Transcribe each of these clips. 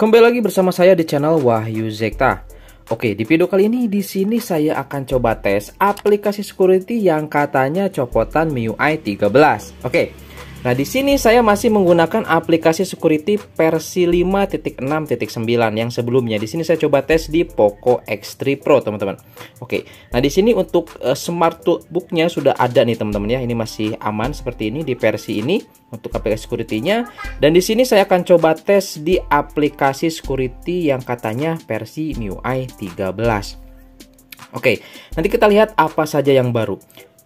Kembali lagi bersama saya di channel Wahyu Zekta. Oke, di video kali ini di sini saya akan coba tes aplikasi security yang katanya copotan MIUI 13. Oke. Nah, di sini saya masih menggunakan aplikasi security versi 5.6.9 yang sebelumnya. Di sini saya coba tes di Poco X3 Pro, teman-teman. Oke. Nah, di sini untuk uh, smart booknya sudah ada nih, teman-teman ya. Ini masih aman seperti ini di versi ini untuk aplikasi security-nya. Dan di sini saya akan coba tes di aplikasi security yang katanya versi MIUI 13. Oke, nanti kita lihat apa saja yang baru.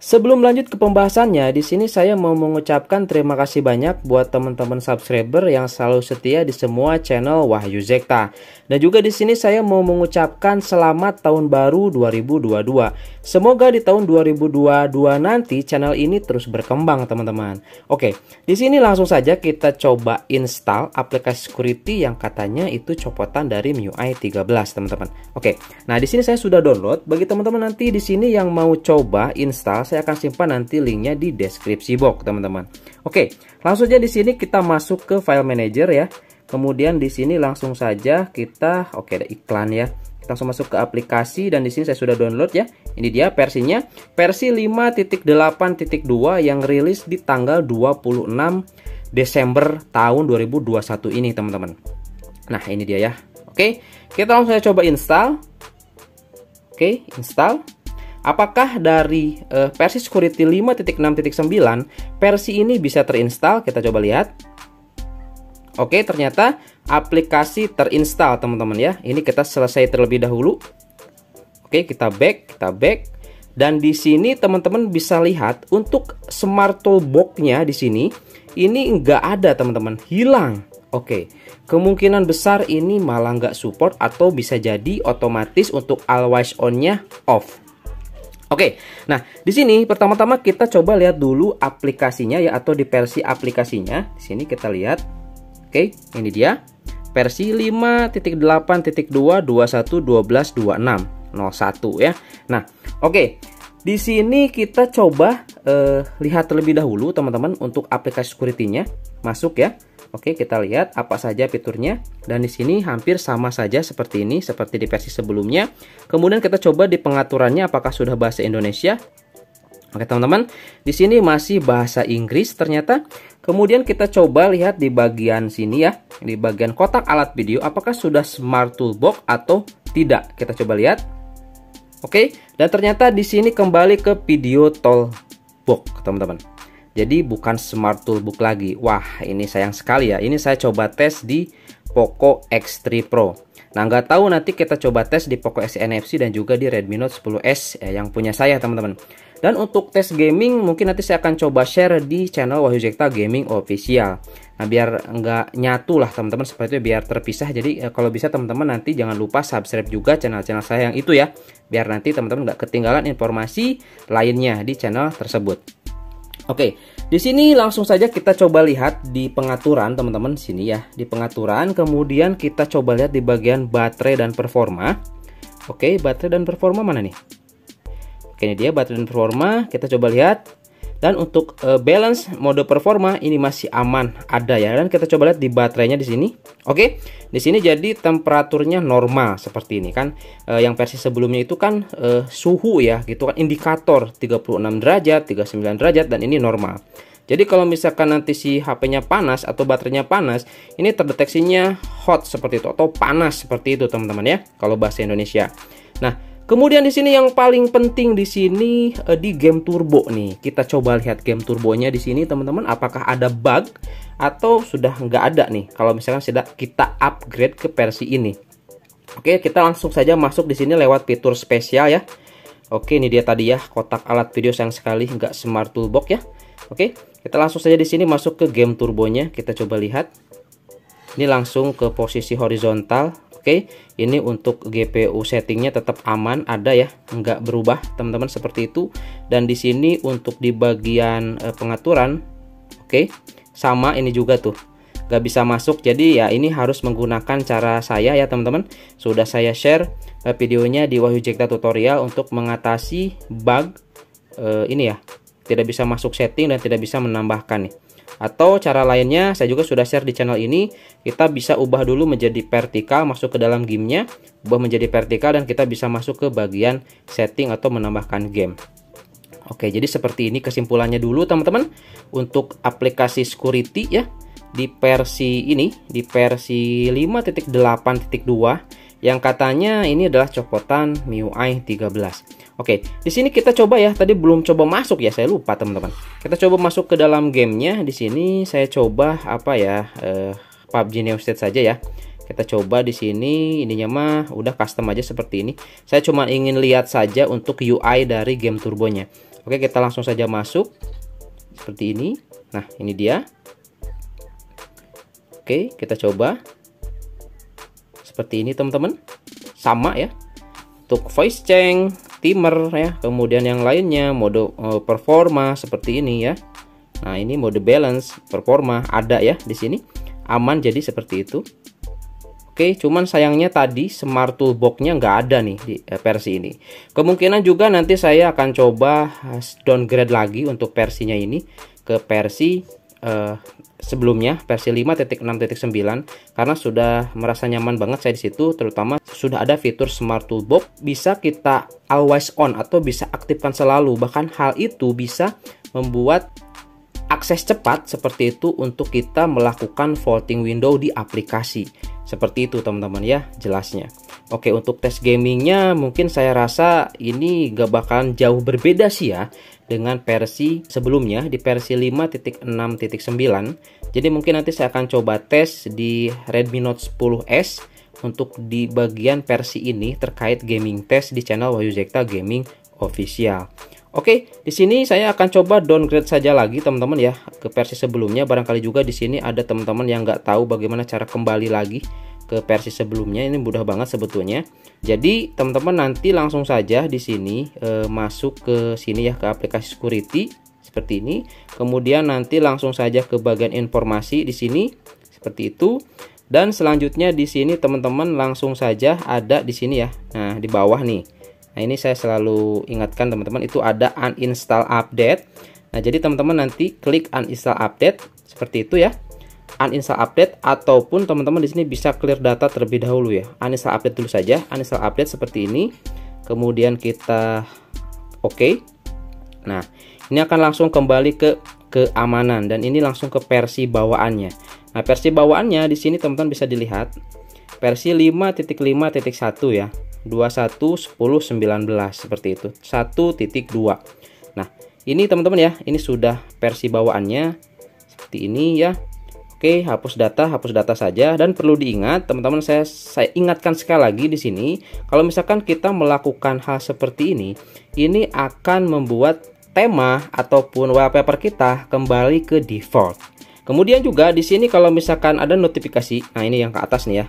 Sebelum lanjut ke pembahasannya, di sini saya mau mengucapkan terima kasih banyak buat teman-teman subscriber yang selalu setia di semua channel Wahyu Zekta. Dan juga di sini saya mau mengucapkan selamat tahun baru 2022. Semoga di tahun 2022 nanti channel ini terus berkembang, teman-teman. Oke, di sini langsung saja kita coba install aplikasi security yang katanya itu copotan dari MIUI 13, teman-teman. Oke. Nah, di sini saya sudah download. Bagi teman-teman nanti di sini yang mau coba install saya akan simpan nanti linknya di deskripsi box teman-teman. Oke, langsung aja di sini kita masuk ke file manager ya. Kemudian di sini langsung saja kita oke ada iklan ya. Kita langsung masuk ke aplikasi dan di sini saya sudah download ya. Ini dia versinya, versi 5.8.2 yang rilis di tanggal 26 Desember tahun 2021 ini teman-teman. Nah, ini dia ya. Oke, kita langsung saja coba install. Oke, install. Apakah dari uh, versi security 5.6.9 versi ini bisa terinstall? Kita coba lihat. Oke, ternyata aplikasi terinstall teman-teman ya. Ini kita selesai terlebih dahulu. Oke, kita back, kita back. Dan di sini teman-teman bisa lihat untuk smart toolbox-nya di sini ini nggak ada teman-teman, hilang. Oke, kemungkinan besar ini malah nggak support atau bisa jadi otomatis untuk always on-nya off. Oke, nah di sini pertama-tama kita coba lihat dulu aplikasinya ya atau di versi aplikasinya. Di sini kita lihat. Oke, ini dia versi 5.8.2 21.12.26 01 ya. Nah, oke. Di sini kita coba uh, lihat terlebih dahulu teman-teman untuk aplikasi security-nya. Masuk ya. Oke, kita lihat apa saja fiturnya dan di sini hampir sama saja seperti ini seperti di versi sebelumnya. Kemudian kita coba di pengaturannya apakah sudah bahasa Indonesia. Oke, teman-teman, di sini masih bahasa Inggris ternyata. Kemudian kita coba lihat di bagian sini ya, di bagian kotak alat video apakah sudah Smart Toolbox atau tidak. Kita coba lihat. Oke, dan ternyata di sini kembali ke video toolbox, teman-teman. Jadi bukan smart toolbook lagi. Wah, ini sayang sekali ya. Ini saya coba tes di Poco X3 Pro. Nah, nggak tahu nanti kita coba tes di Poco S NFC dan juga di Redmi Note 10S ya, yang punya saya, teman-teman. Dan untuk tes gaming, mungkin nanti saya akan coba share di channel Wahyu Zekta Gaming Official. Nah, biar nggak nyatu lah, teman-teman, seperti itu biar terpisah. Jadi, eh, kalau bisa teman-teman nanti jangan lupa subscribe juga channel-channel saya yang itu ya. Biar nanti teman-teman nggak ketinggalan informasi lainnya di channel tersebut. Oke, di sini langsung saja kita coba lihat di pengaturan teman-teman sini ya. Di pengaturan kemudian kita coba lihat di bagian baterai dan performa. Oke, baterai dan performa mana nih? Oke, ini dia baterai dan performa. Kita coba lihat dan untuk uh, balance mode performa ini masih aman ada ya. Dan kita coba lihat di baterainya di sini. Oke. Di sini jadi temperaturnya normal seperti ini kan. Uh, yang versi sebelumnya itu kan uh, suhu ya, gitu kan indikator 36 derajat, 39 derajat dan ini normal. Jadi kalau misalkan nanti si HP-nya panas atau baterainya panas, ini terdeteksinya hot seperti itu atau panas seperti itu teman-teman ya kalau bahasa Indonesia. Nah, Kemudian di sini yang paling penting di sini uh, di game turbo nih. Kita coba lihat game turbonya di sini teman-teman apakah ada bug atau sudah nggak ada nih. Kalau misalkan sudah kita upgrade ke versi ini. Oke, kita langsung saja masuk di sini lewat fitur spesial ya. Oke, ini dia tadi ya kotak alat video sayang sekali nggak smart toolbox ya. Oke, kita langsung saja di sini masuk ke game turbonya. Kita coba lihat. Ini langsung ke posisi horizontal Oke, ini untuk GPU settingnya tetap aman, ada ya, nggak berubah teman-teman seperti itu. Dan di sini untuk di bagian eh, pengaturan, oke, sama ini juga tuh, nggak bisa masuk. Jadi ya ini harus menggunakan cara saya ya teman-teman. Sudah saya share eh, videonya di Wahyu Jekta tutorial untuk mengatasi bug eh, ini ya, tidak bisa masuk setting dan tidak bisa menambahkan nih. Atau cara lainnya saya juga sudah share di channel ini, kita bisa ubah dulu menjadi vertikal masuk ke dalam gamenya, ubah menjadi vertikal dan kita bisa masuk ke bagian setting atau menambahkan game. Oke, jadi seperti ini kesimpulannya dulu teman-teman untuk aplikasi security ya di versi ini di versi 5.8.2 yang katanya ini adalah copotan MIUI 13. Oke, di sini kita coba ya. Tadi belum coba masuk ya, saya lupa teman-teman. Kita coba masuk ke dalam gamenya. Di sini saya coba apa ya? Uh, PUBG Neo State saja ya. Kita coba di sini ininya mah udah custom aja seperti ini. Saya cuma ingin lihat saja untuk UI dari game turbonya. Oke, kita langsung saja masuk seperti ini. Nah, ini dia. Oke, kita coba seperti ini teman-teman. Sama ya. Untuk voice change, timer ya, kemudian yang lainnya mode uh, performa seperti ini ya. Nah, ini mode balance, performa ada ya di sini. Aman jadi seperti itu. Oke, cuman sayangnya tadi Smart Toolbox-nya nggak ada nih di eh, versi ini. Kemungkinan juga nanti saya akan coba eh, downgrade lagi untuk versinya ini ke versi eh, sebelumnya versi 5.6.9 karena sudah merasa nyaman banget saya di situ terutama sudah ada fitur Smart Toolbox bisa kita always on atau bisa aktifkan selalu bahkan hal itu bisa membuat akses cepat seperti itu untuk kita melakukan vaulting window di aplikasi seperti itu teman-teman ya jelasnya. Oke untuk tes gamingnya mungkin saya rasa ini gak bakalan jauh berbeda sih ya dengan versi sebelumnya di versi 5.6.9 jadi mungkin nanti saya akan coba tes di Redmi Note 10s untuk di bagian versi ini terkait gaming test di channel Wahyu Zekta Gaming Official Oke, di sini saya akan coba downgrade saja lagi teman-teman ya ke versi sebelumnya. Barangkali juga di sini ada teman-teman yang nggak tahu bagaimana cara kembali lagi ke versi sebelumnya. Ini mudah banget sebetulnya. Jadi teman-teman nanti langsung saja di sini e, masuk ke sini ya ke aplikasi security seperti ini. Kemudian nanti langsung saja ke bagian informasi di sini seperti itu. Dan selanjutnya di sini teman-teman langsung saja ada di sini ya. Nah, di bawah nih Nah ini saya selalu ingatkan teman-teman itu ada uninstall update. Nah jadi teman-teman nanti klik uninstall update seperti itu ya. Uninstall update ataupun teman-teman di sini bisa clear data terlebih dahulu ya. Uninstall update dulu saja. Uninstall update seperti ini. Kemudian kita oke. Okay. Nah ini akan langsung kembali ke keamanan dan ini langsung ke versi bawaannya. Nah versi bawaannya di sini teman-teman bisa dilihat versi 5.5.1 ya 21 10 19 seperti itu 1.2 nah ini teman-teman ya ini sudah versi bawaannya seperti ini ya Oke, hapus data, hapus data saja. Dan perlu diingat, teman-teman saya saya ingatkan sekali lagi di sini, kalau misalkan kita melakukan hal seperti ini, ini akan membuat tema ataupun wallpaper kita kembali ke default. Kemudian juga di sini kalau misalkan ada notifikasi, nah ini yang ke atas nih ya.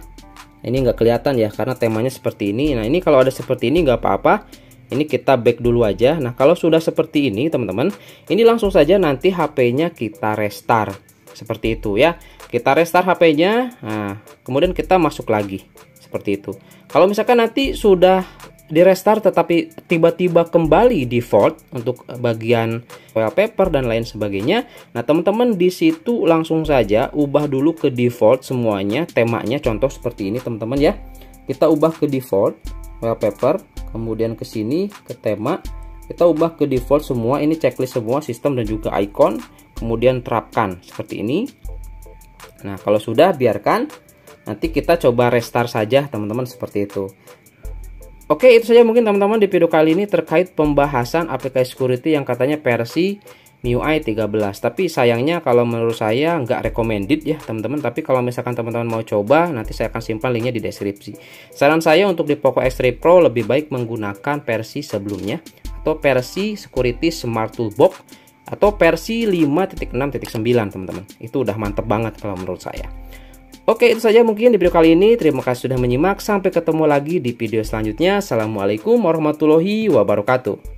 Ini nggak kelihatan ya karena temanya seperti ini. Nah ini kalau ada seperti ini nggak apa-apa. Ini kita back dulu aja. Nah kalau sudah seperti ini teman-teman ini langsung saja nanti HP-nya kita restart seperti itu ya. Kita restart HP-nya nah kemudian kita masuk lagi. Seperti itu. Kalau misalkan nanti sudah di restart tetapi tiba-tiba kembali default untuk bagian wallpaper dan lain sebagainya. Nah, teman-teman di situ langsung saja ubah dulu ke default semuanya, temanya. Contoh seperti ini teman-teman ya. Kita ubah ke default wallpaper, kemudian ke sini ke tema, kita ubah ke default semua, ini checklist semua sistem dan juga icon, kemudian terapkan seperti ini. Nah, kalau sudah biarkan nanti kita coba restart saja teman-teman seperti itu. Oke, itu saja mungkin teman-teman di video kali ini terkait pembahasan aplikasi security yang katanya versi MIUI 13. Tapi sayangnya kalau menurut saya nggak recommended ya teman-teman. Tapi kalau misalkan teman-teman mau coba, nanti saya akan simpan linknya di deskripsi. Saran saya untuk di Poco X3 Pro lebih baik menggunakan versi sebelumnya atau versi security Smart Toolbox atau versi 5.6.9 teman-teman. Itu udah mantep banget kalau menurut saya. Oke itu saja mungkin di video kali ini Terima kasih sudah menyimak Sampai ketemu lagi di video selanjutnya Assalamualaikum warahmatullahi wabarakatuh